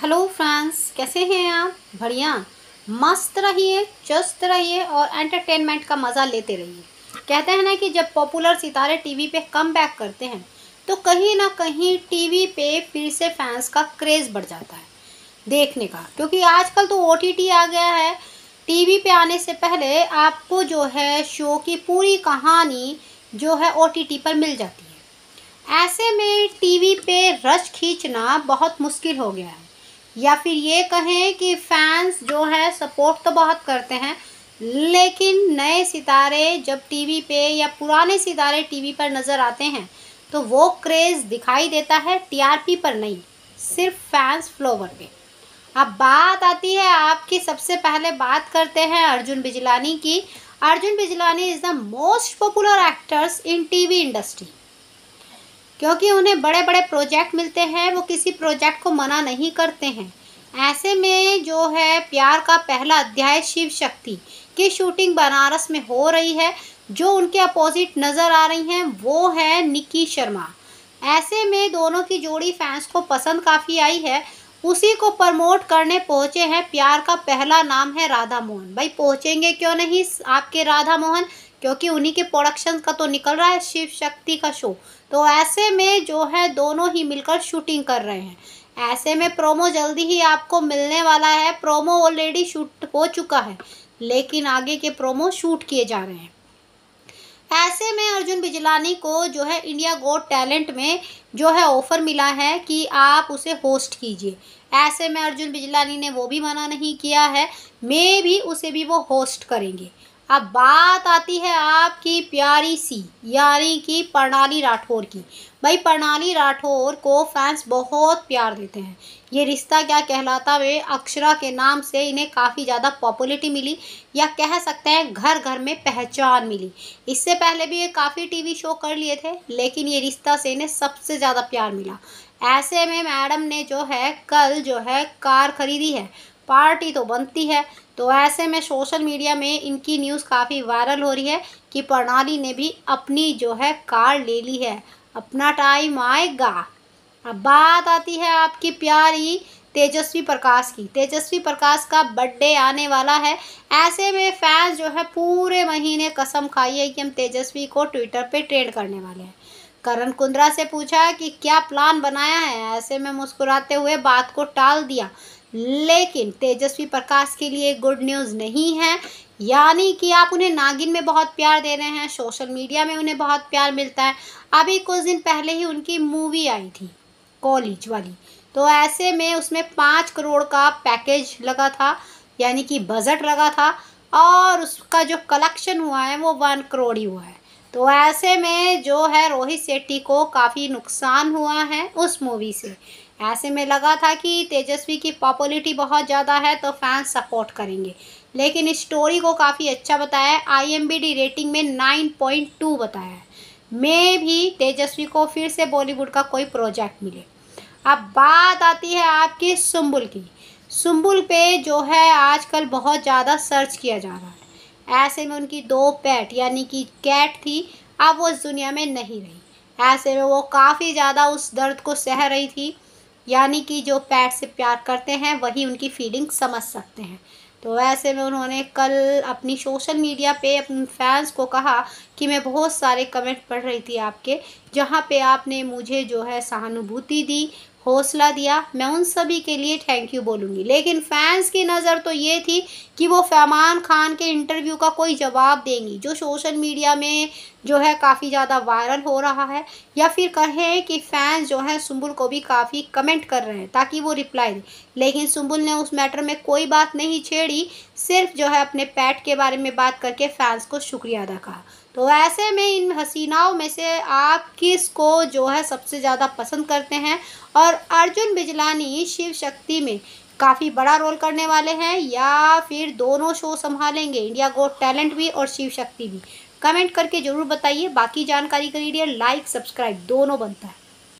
Hello friends, कैसे हैं आप? बढ़िया। मस्त रहिए, चुस्त रहिए और एंटरटेनमेंट का मज़ा लेते रहिए। कहते हैं ना कि जब पॉपुलर सितारे टीवी पे कम बैक करते हैं तो कहीं ना कहीं टीवी पे फिर से फैंस का क्रेज़ बढ़ जाता है देखने का। क्योंकि आजकल तो ओटीटी आ गया है। टीवी पे आने से पहले आपको जो है शो की पूरी कहानी जो है ओटीटी पर मिल जाती है। ऐसे में टीवी पे रश खींचना बहुत मुश्किल हो गया है। या फिर ये कहें कि फैंस जो है सपोर्ट तो बहुत करते हैं, लेकिन नए सितारे जब टीवी पे या पुराने सितारे टीवी पर नज़र आते हैं तो वो क्रेज़ दिखाई देता है टीआरपी पर नहीं, सिर्फ़ फैंस फ्लोवर पे। अब बात आती है आपकी सबसे पहले बात करते हैं अर्जुन बिजलानी की। Arjun Bijlani is the most popular actors in TV industry क्योंकि उन्हें बड़े बड़े प्रोजेक्ट मिलते हैं, वो किसी प्रोजेक्ट को मना नहीं करते हैं। ऐसे में जो है, प्यार का पहला अध्याय शिव शक्ति की शूटिंग बनारस में हो रही है, जो उनके अपोजिट नज़र आ रही हैं, वो है निकी शर्मा। ऐसे में दोनों की जोड़ी फैंस को पसंद काफ़ी आई है। उसी को प्रमोट करने पहुँचे हैं, प्यार का पहला नाम है राधा मोहन। भाई, पहुँचेंगे क्यों नहीं? आपके राधा मोहन क्योंकि उन्हीं के प्रोडक्शन का तो निकल रहा है शिव शक्ति का शो तो ऐसे में जो है दोनों ही मिलकर शूटिंग कर रहे हैं। ऐसे में प्रोमो जल्दी ही आपको मिलने वाला है। प्रोमो ऑलरेडी शूट हो चुका है, लेकिन आगे के प्रोमो शूट किए जा रहे हैं। ऐसे में अर्जुन बिजलानी को जो है इंडिया गोड टैलेंट में जो है ऑफ़र मिला है कि आप उसे होस्ट कीजिए। ऐसे में अर्जुन बिजलानी ने वो भी मना नहीं किया है। मैं भी उसे भी वो होस्ट करेंगे। अब बात आती है आपकी प्यारी सी, यानी कि प्रणाली राठौर की। भाई, प्रणाली राठौर को फैंस बहुत प्यार देते हैं। ये रिश्ता क्या कहलाता वे? अक्षरा के नाम से इन्हें काफ़ी ज़्यादा पॉपुलरिटी मिली, या कह सकते हैं घर घर में पहचान मिली। इससे पहले भी ये काफ़ी टीवी शो कर लिए थे, लेकिन ये रिश्ता से इन्हें सबसे ज़्यादा प्यार मिला। ऐसे में मैडम ने जो है, कल जो है कार खरीदी है। पार्टी तो बनती है तो ऐसे में सोशल मीडिया में इनकी न्यूज़ काफ़ी वायरल हो रही है कि प्रणाली ने भी अपनी जो है कार ले ली है। अपना टाइम आएगा। अब बात आती है आपकी प्यारी तेजस्वी प्रकाश की। तेजस्वी प्रकाश का बर्थडे आने वाला है। ऐसे में फैंस जो है पूरे महीने कसम खाई है कि हम तेजस्वी को ट्विटर पे ट्रेंड करने वाले हैं। करण कुंद्रा से पूछा कि क्या प्लान बनाया है? ऐसे में मुस्कुराते हुए बात को टाल दिया। लेकिन तेजस्वी प्रकाश के लिए गुड न्यूज़ नहीं है। यानी कि आप उन्हें नागिन में बहुत प्यार दे रहे हैं सोशल मीडिया में उन्हें बहुत प्यार मिलता है। अभी कुछ दिन पहले ही उनकी मूवी आई थी कॉलेज वाली। तो ऐसे में उसमें पाँच करोड़ का पैकेज लगा था, यानी कि बजट लगा था, और उसका जो कलेक्शन हुआ है, वो वन करोड़ ही हुआ है। तो ऐसे में जो है रोहित शेट्टी को काफ़ी नुकसान हुआ है उस मूवी से। ऐसे में लगा था कि तेजस्वी की पॉपुलरिटी बहुत ज़्यादा है तो फैंस सपोर्ट करेंगे। लेकिन इस स्टोरी को काफ़ी अच्छा बताया है। आई रेटिंग में नाइन पॉइंट टू बताया है। मैं भी तेजस्वी को फिर से बॉलीवुड का कोई प्रोजेक्ट मिले। अब बात आती है आपकी सुम्बुल की। सुम्बुल पे जो है आजकल बहुत ज़्यादा सर्च किया जा रहा है। ऐसे में उनकी दो पैट यानी कि कैट थी, अब वो इस दुनिया में नहीं रही। ऐसे में वो काफ़ी ज़्यादा उस दर्द को सह रही थी। यानी कि जो पैट से प्यार करते हैं, वही उनकी फीलिंग समझ सकते हैं। तो ऐसे में उन्होंने कल अपनी सोशल मीडिया पे अपने फैंस को कहा कि मैं बहुत सारे कमेंट पढ़ रही थी आपके, जहाँ पे आपने मुझे जो है सहानुभूति दी हौसला दिया। मैं उन सभी के लिए थैंक यू बोलूँगी। लेकिन फैंस की नज़र तो ये थी कि वो फैमान खान के इंटरव्यू का कोई जवाब देंगी, जो सोशल मीडिया में जो है काफ़ी ज़्यादा वायरल हो रहा है, या फिर कहें कि फैंस जो हैं सुम्बुल को भी काफ़ी कमेंट कर रहे हैं, ताकि वो रिप्लाई दें। लेकिन सुम्बुल ने उस मैटर में कोई बात नहीं छेड़ी, सिर्फ़ जो है अपने पैट के बारे में बात करके फैंस को शुक्रिया अदा कहा। तो ऐसे में इन हसीनाओं में से आप किस को जो है सबसे ज़्यादा पसंद करते हैं? और अर्जुन बिजलानी शिव शक्ति में काफ़ी बड़ा रोल करने वाले हैं या फिर दोनों शो संभालेंगे? इंडिया गोट टैलेंट भी और शिव शक्ति भी। कमेंट करके ज़रूर बताइए। बाकी जानकारी के लिए लाइक, सब्सक्राइब, दोनों बनता है।